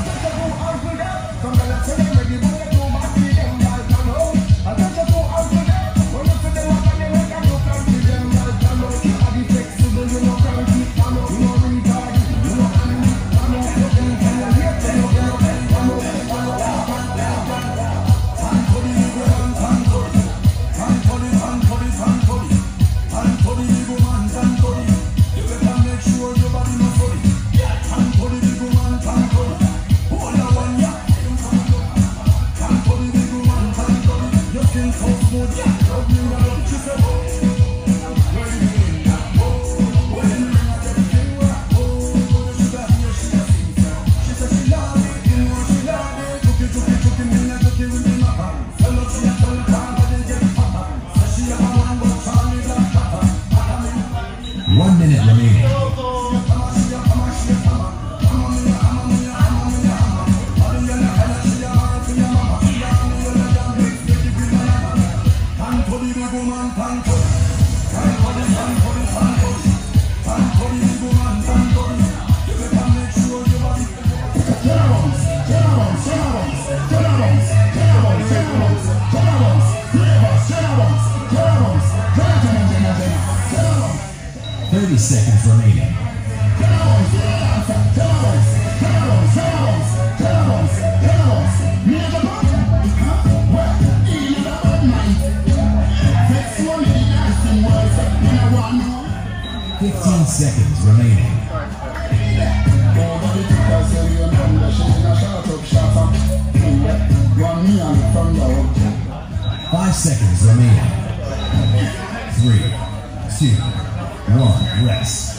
One 30 seconds remaining. Fifteen seconds remaining. Five seconds remaining. Three, two, one, rest.